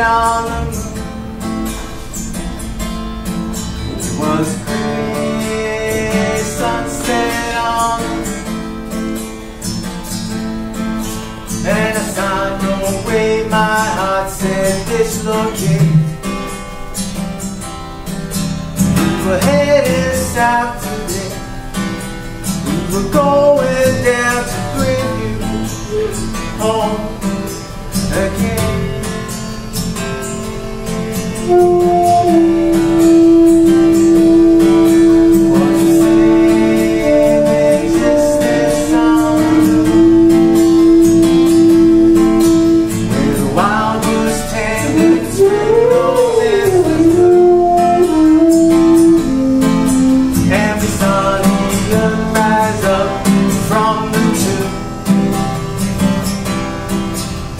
on the moon. It was gray sunset on the moon. And I signed away my heart said dislocate. We were headed south today. We were going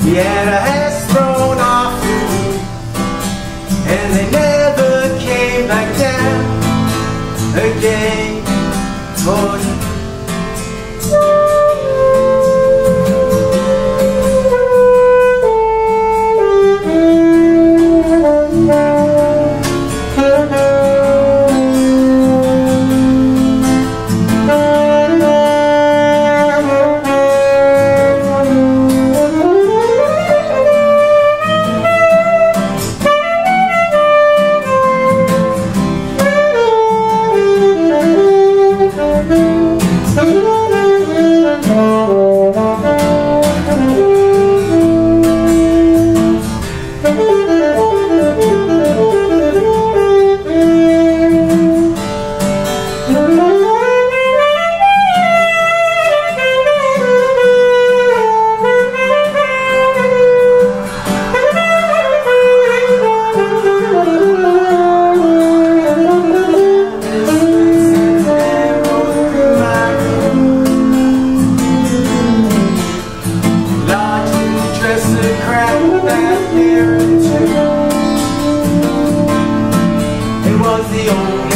He had a thrown off And they never came back down again. the old